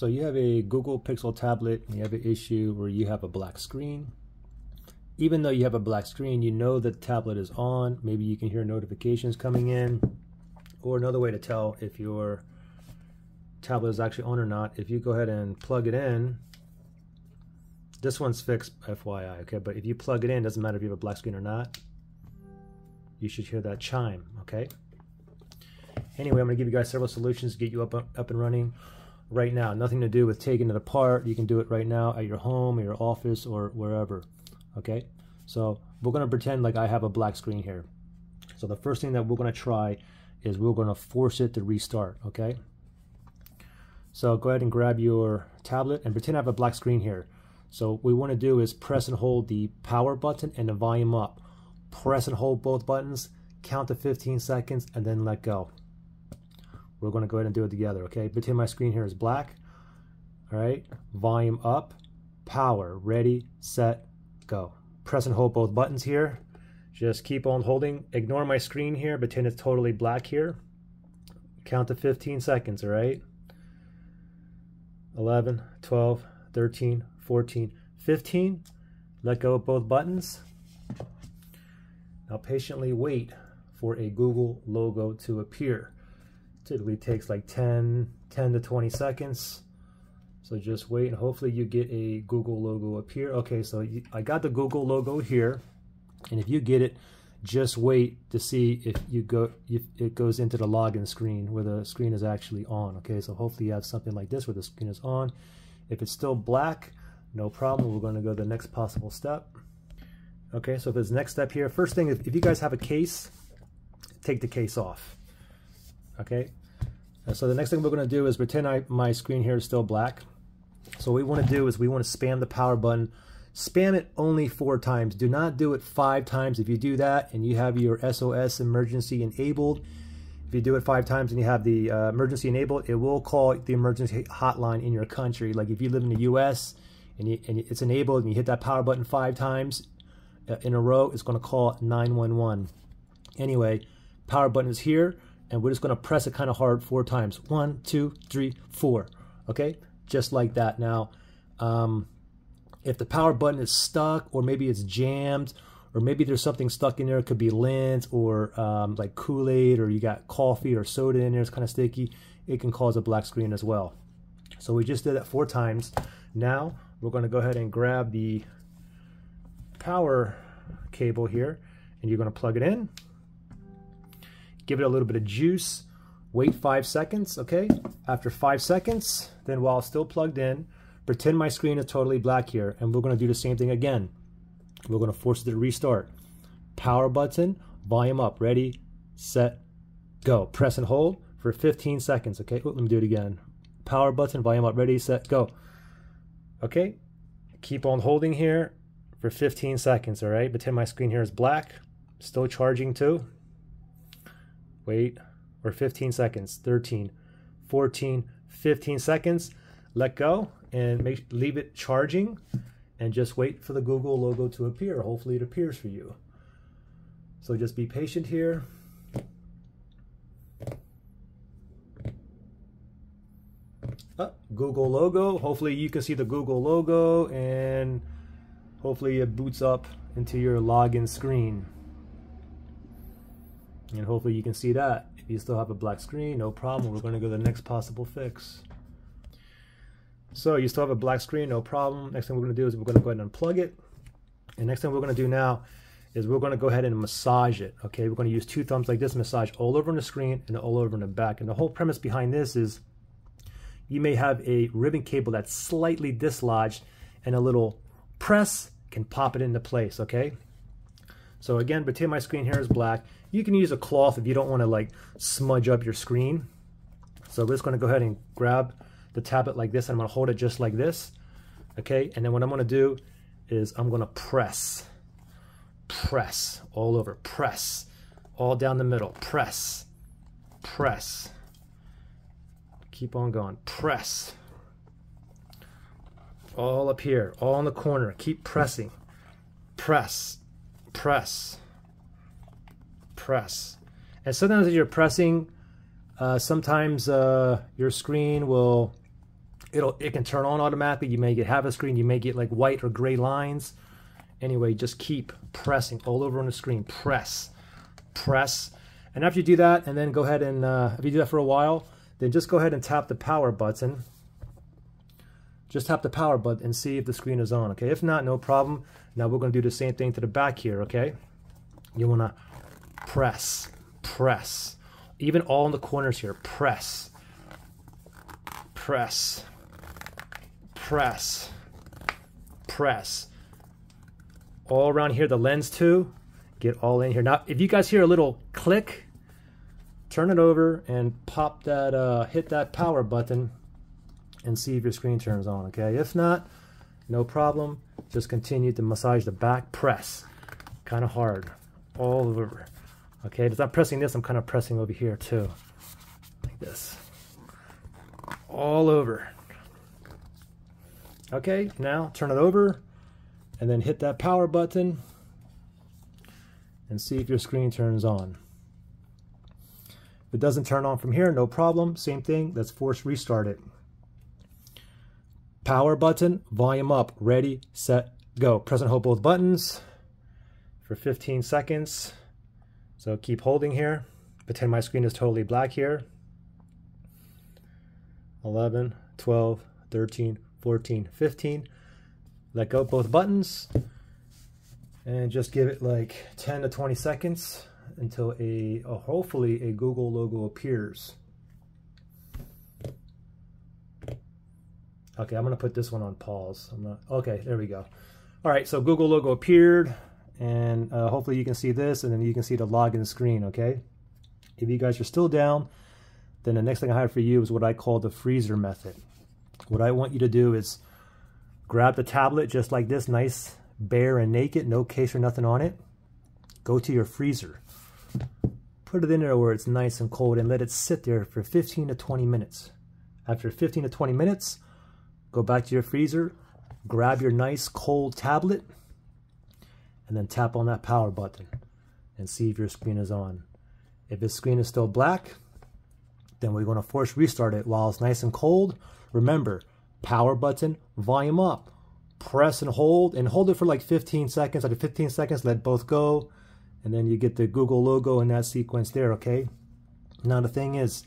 So you have a Google Pixel tablet and you have an issue where you have a black screen. Even though you have a black screen, you know the tablet is on. Maybe you can hear notifications coming in. Or another way to tell if your tablet is actually on or not, if you go ahead and plug it in, this one's fixed, FYI, okay? But if you plug it in, doesn't matter if you have a black screen or not, you should hear that chime, okay? Anyway, I'm gonna give you guys several solutions to get you up, up and running right now. Nothing to do with taking it apart. You can do it right now at your home, or your office, or wherever. Okay, so we're gonna pretend like I have a black screen here. So the first thing that we're gonna try is we're gonna force it to restart. Okay. So go ahead and grab your tablet and pretend I have a black screen here. So what we want to do is press and hold the power button and the volume up. Press and hold both buttons, count to 15 seconds, and then let go. We're going to go ahead and do it together, okay? Pretend my screen here is black. All right, volume up, power, ready, set, go. Press and hold both buttons here. Just keep on holding. Ignore my screen here, pretend it's totally black here. Count to 15 seconds, all right? 11, 12, 13, 14, 15. Let go of both buttons. Now patiently wait for a Google logo to appear typically takes like 10, 10 to 20 seconds. So just wait and hopefully you get a Google logo up here. Okay, so I got the Google logo here. And if you get it, just wait to see if you go if it goes into the login screen where the screen is actually on. Okay, so hopefully you have something like this where the screen is on. If it's still black, no problem. We're going to go to the next possible step. Okay, so this next step here, first thing, if you guys have a case, take the case off. Okay, so the next thing we're going to do is pretend I, my screen here is still black. So what we want to do is we want to spam the power button. Spam it only four times. Do not do it five times. If you do that and you have your SOS emergency enabled, if you do it five times and you have the uh, emergency enabled, it will call the emergency hotline in your country. Like if you live in the U.S. and, you, and it's enabled and you hit that power button five times uh, in a row, it's going to call 911. Anyway, power button is here and we're just going to press it kind of hard four times. One, two, three, four. Okay, just like that. Now, um, if the power button is stuck, or maybe it's jammed, or maybe there's something stuck in there, it could be lint or um, like Kool-Aid, or you got coffee or soda in there, it's kind of sticky, it can cause a black screen as well. So we just did that four times. Now we're going to go ahead and grab the power cable here, and you're going to plug it in give it a little bit of juice, wait five seconds, okay? After five seconds, then while still plugged in, pretend my screen is totally black here, and we're gonna do the same thing again. We're gonna force it to restart. Power button, volume up, ready, set, go. Press and hold for 15 seconds, okay? let me do it again. Power button, volume up, ready, set, go. Okay, keep on holding here for 15 seconds, all right? Pretend my screen here is black, still charging too wait, or 15 seconds, 13, 14, 15 seconds, let go and make, leave it charging and just wait for the Google logo to appear. Hopefully it appears for you. So just be patient here. Oh, Google logo. Hopefully you can see the Google logo and hopefully it boots up into your login screen. And hopefully you can see that. If you still have a black screen, no problem. We're going to go to the next possible fix. So you still have a black screen, no problem. Next thing we're going to do is we're going to go ahead and unplug it. And next thing we're going to do now is we're going to go ahead and massage it. Okay, we're going to use two thumbs like this, massage all over the screen and all over on the back. And the whole premise behind this is you may have a ribbon cable that's slightly dislodged and a little press can pop it into place, okay? So again, pretend my screen here is black. You can use a cloth if you don't want to like smudge up your screen. So we're just going to go ahead and grab the tablet like this. I'm going to hold it just like this. Okay, and then what I'm going to do is I'm going to press, press all over, press, all down the middle, press, press. Keep on going, press. All up here, all in the corner. Keep pressing, press, press, press. And sometimes as you're pressing, uh, sometimes uh, your screen will it'll it can turn on automatically. You may get half a screen, you may get like white or gray lines. Anyway, just keep pressing all over on the screen. Press, press. And after you do that, and then go ahead and, uh, if you do that for a while, then just go ahead and tap the power button. Just tap the power button and see if the screen is on, okay? If not, no problem. Now we're gonna do the same thing to the back here, okay? You wanna press, press. Even all in the corners here, press, press, press, press. All around here, the lens too, get all in here. Now, if you guys hear a little click, turn it over and pop that, uh, hit that power button and see if your screen turns on, okay? If not, no problem. Just continue to massage the back, press, kind of hard, all over. Okay, as I'm pressing this, I'm kind of pressing over here too, like this all over. Okay, now turn it over and then hit that power button and see if your screen turns on. If it doesn't turn on from here, no problem. Same thing, let's force restart it. Power button, volume up, ready, set, go. Press and hold both buttons for 15 seconds. So keep holding here. Pretend my screen is totally black here. 11, 12, 13, 14, 15. Let go both buttons and just give it like 10 to 20 seconds until a, a hopefully a Google logo appears. Okay, I'm gonna put this one on pause. I'm not, okay, there we go. All right, so Google logo appeared and uh, hopefully you can see this and then you can see the login screen, okay? If you guys are still down, then the next thing I have for you is what I call the freezer method. What I want you to do is grab the tablet just like this, nice, bare and naked, no case or nothing on it. Go to your freezer. Put it in there where it's nice and cold and let it sit there for 15 to 20 minutes. After 15 to 20 minutes, go back to your freezer, grab your nice cold tablet, and then tap on that power button and see if your screen is on. If the screen is still black, then we're going to force restart it while it's nice and cold. Remember, power button, volume up. Press and hold, and hold it for like 15 seconds. After 15 seconds, let both go. And then you get the Google logo in that sequence there, okay? Now the thing is,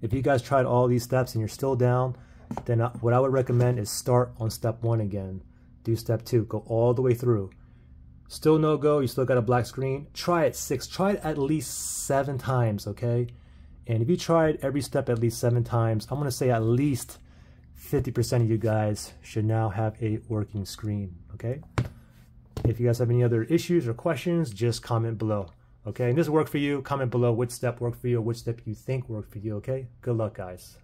if you guys tried all these steps and you're still down, then what I would recommend is start on step one again. Do step two, go all the way through. Still no go, you still got a black screen. Try it six, try it at least seven times, okay? And if you tried every step at least seven times, I'm to say at least 50% of you guys should now have a working screen, okay? If you guys have any other issues or questions, just comment below, okay? And this worked for you, comment below which step worked for you which step you think worked for you, okay? Good luck, guys.